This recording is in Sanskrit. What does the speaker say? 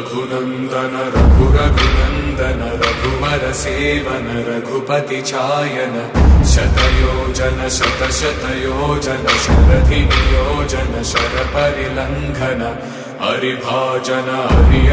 रघुनन्दन रघुरघुनन्दन रघुवर सेवन रघुपति चायन शतयोजन शतशतयोजन शरथि नियोजन शरपरिलङ्घन हरिभाजन हरि